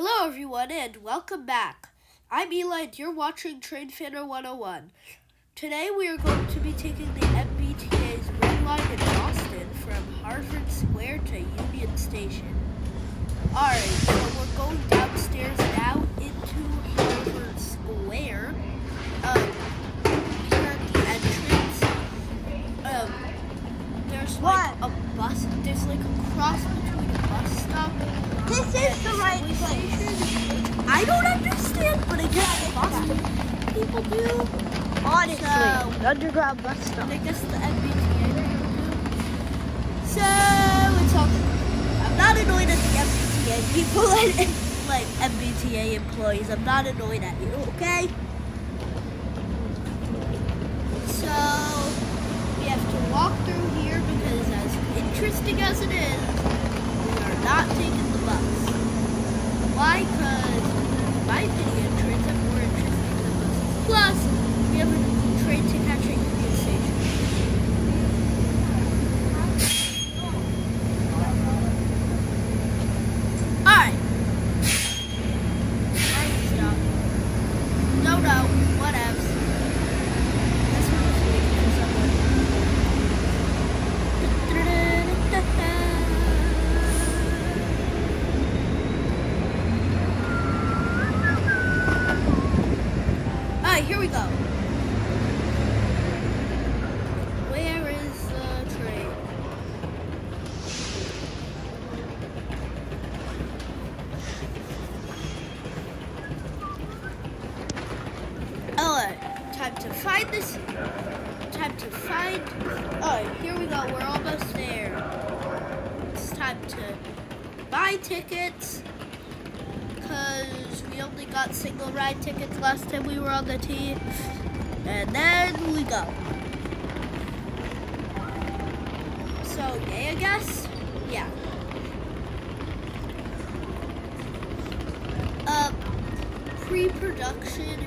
Hello, everyone, and welcome back. I'm Eli, and you're watching Train Fanner 101. Today, we are going to be taking the MBTA's Red Line in Boston from Harvard Square to Union Station. Alright, so we're going downstairs now into Harvard Square. Um, here at the entrance, um, there's like What? a bus, there's like a cross between a bus stop This is the right place. I don't understand, but I guess Boston people do. Honestly, So- the underground bus stop. I guess the MBTA. So it's all. I'm not annoyed at the MBTA people and like MBTA employees. I'm not annoyed at you, okay? So we have to walk through here because, as interesting as it is, not taking the bus. Why? Because my opinion, trains are more interesting than buses. Plus, we have a train to catch at Union Station. Alright. Alright, stop. No, no, whatevs. Guess we're just waiting for someone. Alright, here we go. Where is the train? Alright, time to find this. Time to find. Alright, here we We're almost there. It's time to buy tickets. Because we only got single ride tickets last time we were on the team. And then we go. So, yay, I guess? Yeah. Uh, pre-production,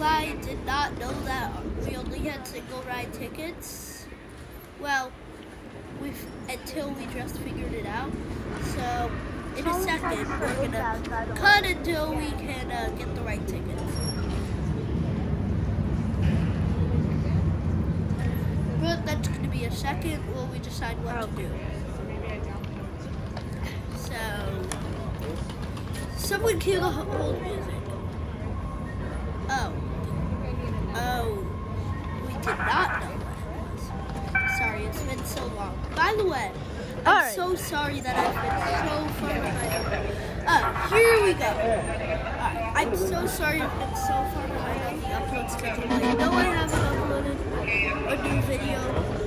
Eli did not know that we only had single ride tickets. Well, we until we just figured it out. So, in a second, we're gonna cut until we can uh, get the right tickets. But that's gonna be a second while we decide what to do. So, someone cue the hold music. Oh. Oh. Did not know it was. Sorry, it's been so long. By the way, I'm Alright. so sorry that I've been so far behind. Oh, here we go. I'm so sorry I've been so far behind on the upload schedule. I know I haven't uploaded a new video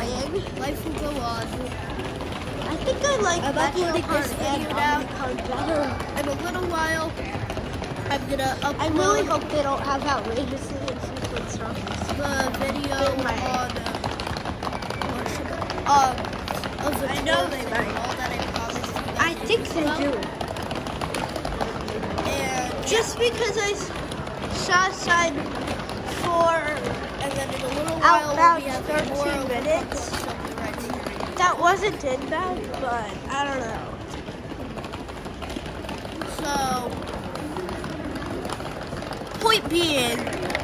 annoying. Life will go on. I think I like I'm uploading this video now. In a little while, I'm gonna upload I really hope they don't have outrageously insufficient structures. the video my- on uh, what should I- um of the I know they might. that I promised I think they do. And Just because I saw a sign for and then in a little oh, while Outbound we'll be having 13 minutes. right that wasn't inbound, but I don't know. So, point being,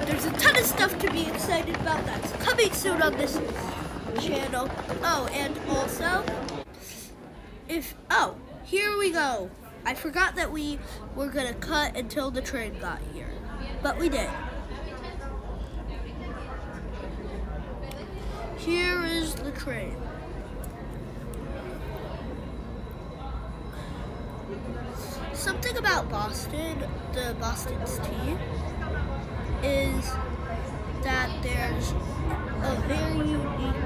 there's a ton of stuff to be excited about that's coming soon on this channel. Oh, and also, if, oh, here we go. I forgot that we were gonna cut until the train got here, but we did. Here is the train. Something about Boston, the Boston's T, is that there's a very unique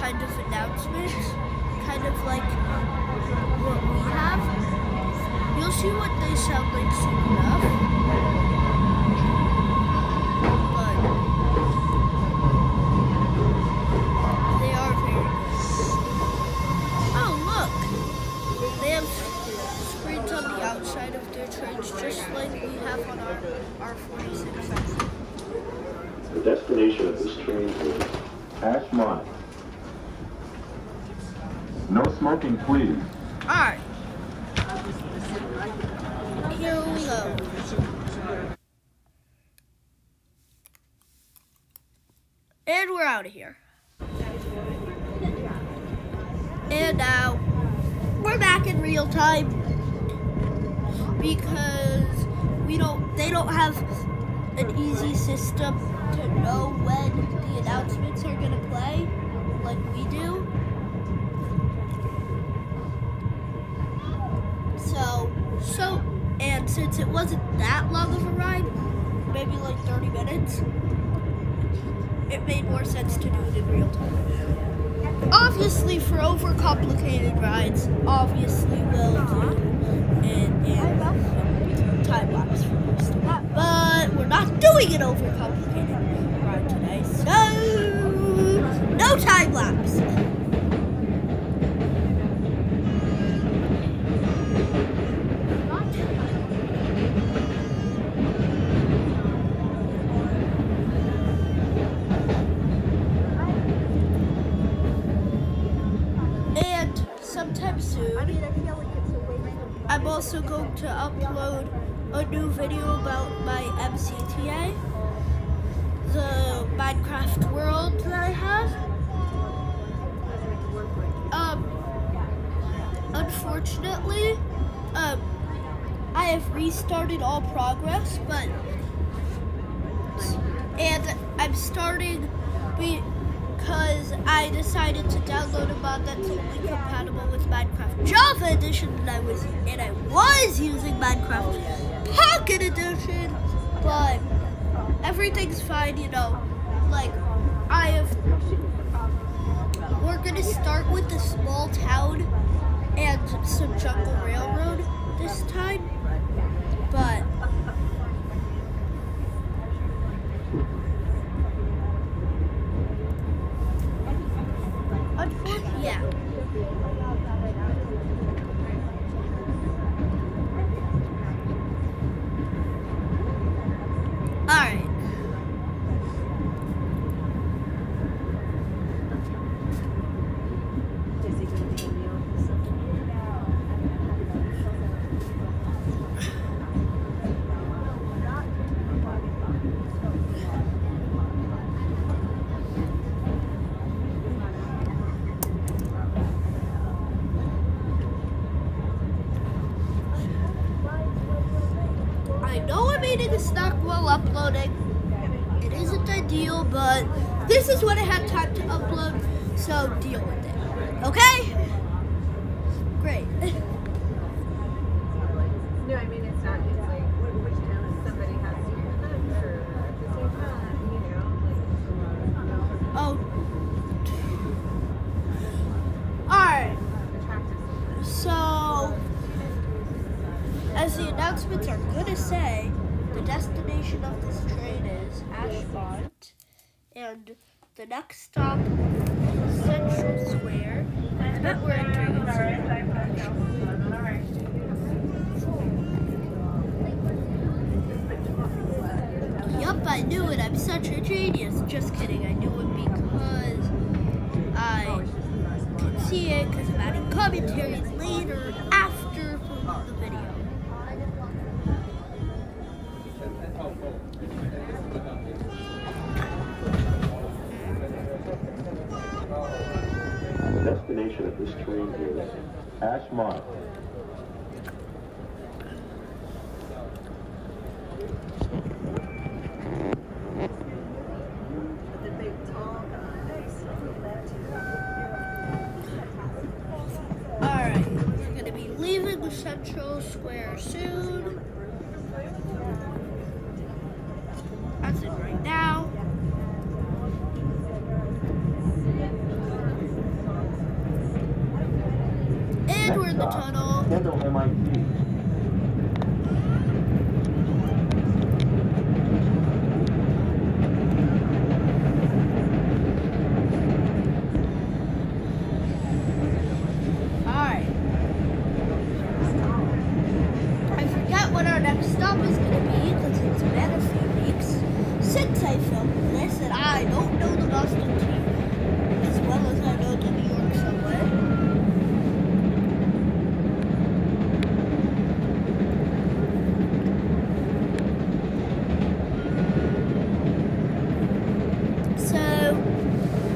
kind of announcement, kind of like what we have. You'll see what they sound like soon enough. The destination of this train is Ashmont. No smoking, please. Alright. Here we go. And we're out of here. And now we're back in real time because we don't they don't have an easy system to know when the announcements are gonna play like we do. So, so, and since it wasn't that long of a ride, maybe like 30 minutes, it made more sense to do it in real time. Obviously, for overcomplicated rides, obviously we'll do in, in time lapse for most of it. But we're not doing an overcomplicated ride today, so no time lapse. And sometime soon, I'm also going to upload a new video about my MCTA, the Minecraft world that I have. Um, unfortunately, um, I have restarted all progress, but and I'm starting because I decided to download a mod that's only compatible with Minecraft Java Edition, and I was and I was using Minecraft Pocket Edition, but everything's fine, you know. Like I have, we're gonna start with the small town and some jungle railroad this time, but. Unfortunately, yeah. All right. I know I'm eating a snack while uploading. It isn't ideal, but this is what I had time to upload, so deal with it. Okay? Great. No, I mean, it's not, it's like, wh- which town is somebody has to hear them or at the same time, you know, like, Oh. Alright, so as the announcements are gonna say, the destination of this train is Ashmont, and the next stop is Central Square. I bet we're entering it soon. Yup, I knew it. I'm such a genius. Just kidding. I knew it because I could see it because I'm adding commentary later this train is Ashmont big tall guys. Alright, we're gonna be leaving Central Square soon. That's it right now. And we're in the Next stop, tunnel. Kendall MIT. Alright. I've thought was gonna be, because it's been a few weeks since I filmed this, and I don't know the Boston team as well as I know the New York Subway. So,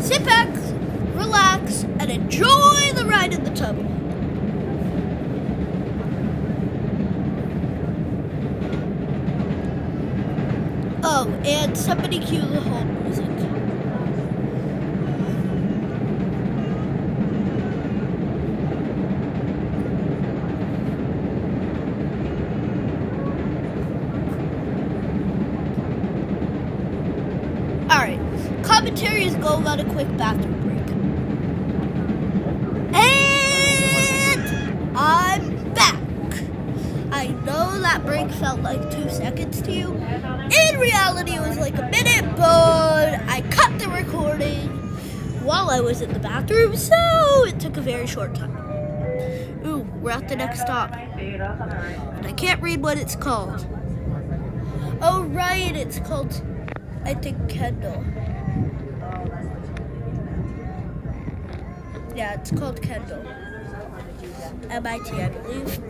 sit back, relax, and enjoy the ride in the tub. Oh, and somebody cue the hold music. Alright, commentary is going on a quick bathroom break. I was in the bathroom, so it took a very short time. Ooh, we're at the next stop. And I can't read what it's called. Oh, right, it's called, I think, Kendall. Yeah, it's called Kendall. MIT, I believe.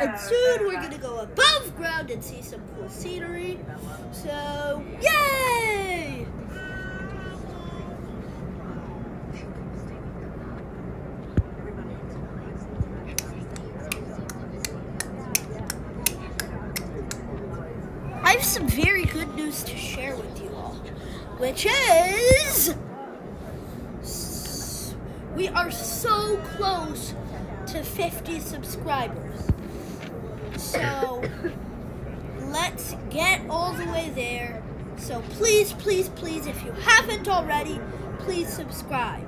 And soon we're gonna go above ground and see some cool scenery. So, yay! I have some very good news to share with you all, which is we are so close to 50 subscribers. So let's get all the way there. So please, please, please, if you haven't already, please subscribe.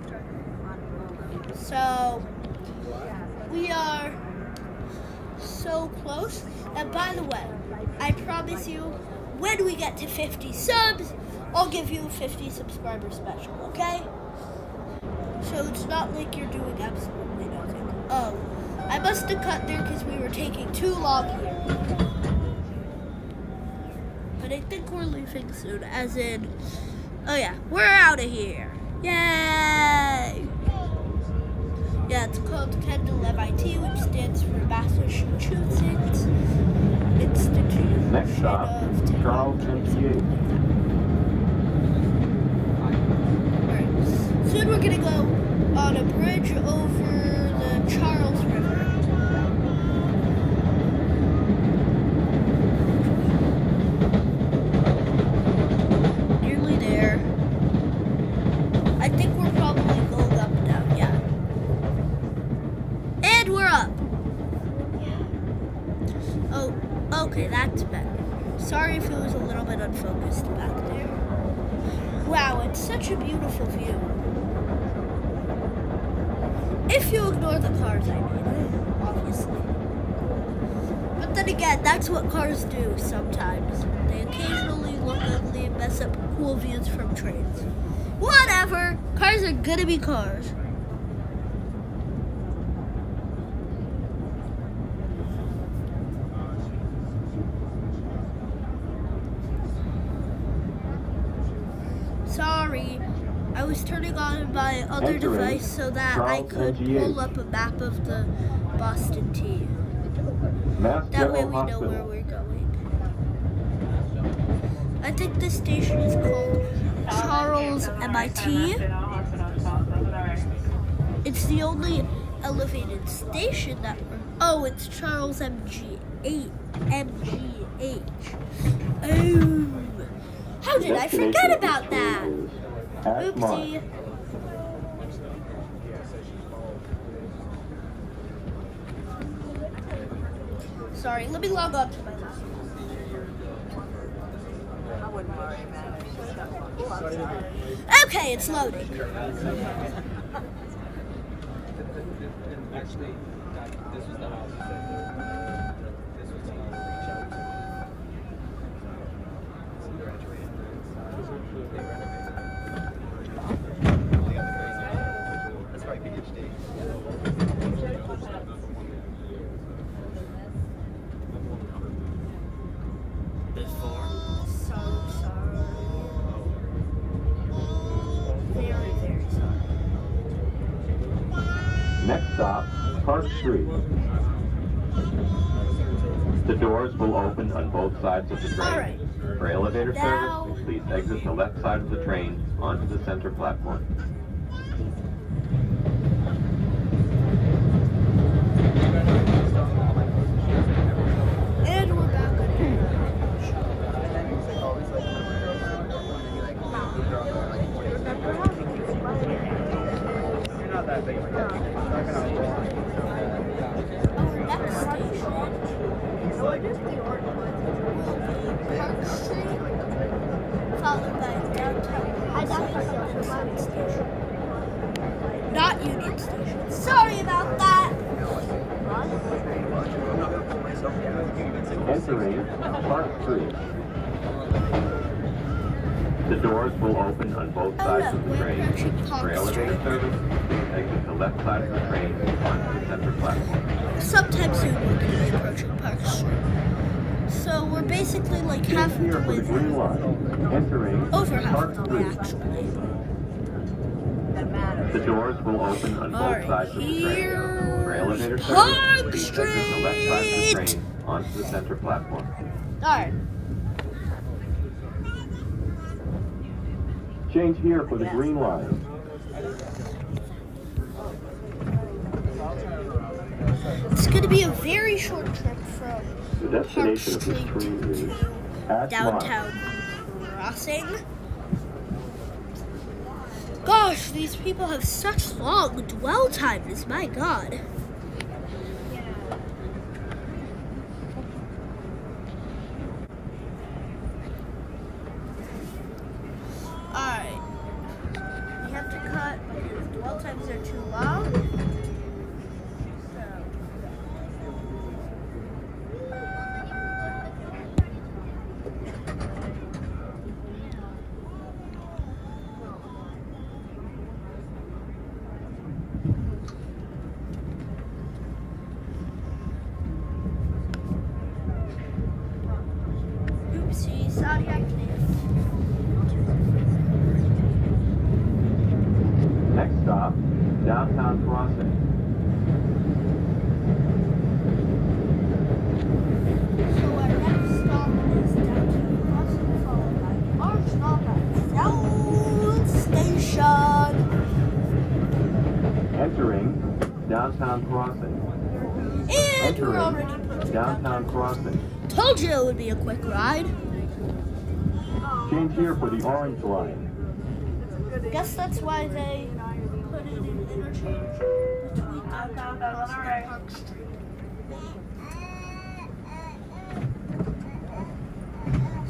So we are so close. And by the way, I promise you, when we get to 50 subs, I'll give you a 50 subscriber special, okay? So it's not like you're doing absolutely nothing. Oh, I must have cut there because we were taking too long here. But I think we're leaving soon, as in, oh yeah, we're out of here. Yay! Yeah, it's called Kendall MIT, which stands for Massachusetts Institute Next stop, of Technology. Alright, soon we're gonna go on a bridge over the Charles River. Okay, that's better. Sorry if it was a little bit unfocused back there. Wow, it's such a beautiful view. If you ignore the cars, I mean, obviously. But then again, that's what cars do sometimes. They occasionally look ugly and mess up cool views from trains. Whatever! Cars are gonna be cars. Sorry, I was turning on my other Entering device so that I could pull up a map of the Boston T. Mass That way General we know where we're going. I think this station is called Charles MIT. It's the only elevated station that we're. Oh, it's Charles MG8. MGH. Oh. How did I forget about that? Train is Hack Oopsie. Sorry, let me log on to my laptop. I wouldn't worry about it. Just have fun. Okay, it's loading. Actually, this was the house. Next stop, Park Street. The doors will open on both sides of the train. Right. For elevator Now- service, please exit the left side of the train onto the center platform. And we're back on You're not that big of a guy. Our next station will be Park Street, followed by downtown. Crossing Station. Not Union Station. Sorry about that. Entering Park Street. The doors will open on both Oh, sides of the train. elevator Street. service, exit the left side of the train onto the center platform. Sometime soon to be approaching Park Street. So we're basically like half Here the for way the green there. line. Entering Over half Park the way, Street. actually. The doors will open on both Alright, sides of the train. For elevator here's service, Park please exit the left side of the train onto the center platform. Alright. Change here for the green line. It's going to be a very short trip from The Park destination of this Street train is to downtown crossing. Gosh, these people have such long dwell times. My God. Alright. We have to cut because dwell times are too long. So. Oopsie, sorry I can't. Next stop, downtown crossing. So our next stop is downtown crossing followed by our stop at South Station. Entering downtown crossing. And we're already Entering approaching downtown crossing. Told you it would be a quick ride. Change here for the orange line. Guess that's why they put it in interchange between downtown crossing and Park Street.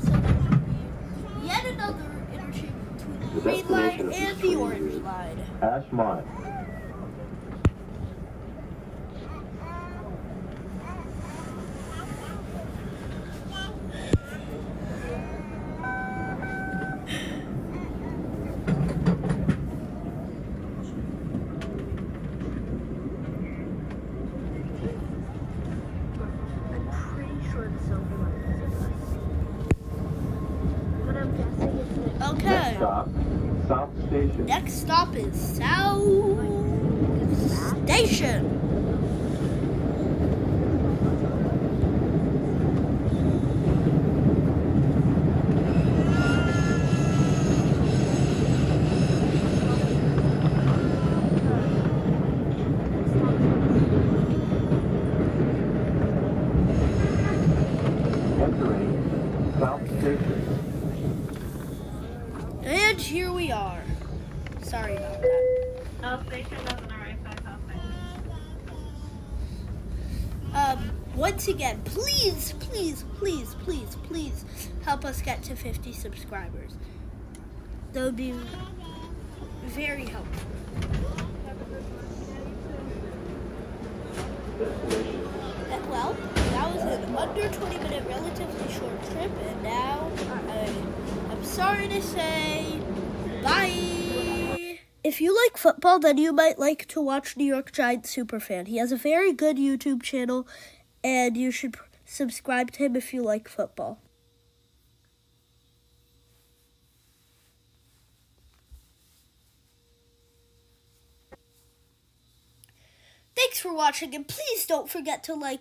So there would be yet another interchange between the The green line destination of this and the orange line. Ashmont. I'm pretty sure the silver line is a bus. But I'm guessing it's like Okay. Next stop, South Station. Next stop is South Station. Entering South Station. And here we are. Sorry about that. South Station doesn't arrive by South Station. Um, once again, please, please, please, please, please help us get to 50 subscribers. That would be very helpful. Uh, Well, that was an under 20 minute, relatively short trip, and now I, I'm sorry to say bye. If you like football, then you might like to watch New York Giants Superfan. He has a very good YouTube channel, and you should subscribe to him if you like football. Thanks for watching, and please don't forget to like,